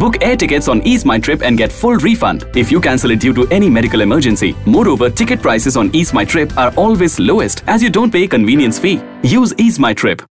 Book air tickets on Ease My Trip and get full refund if you cancel it due to any medical emergency. Moreover, ticket prices on Ease My Trip are always lowest as you don't pay convenience fee. Use Ease My Trip.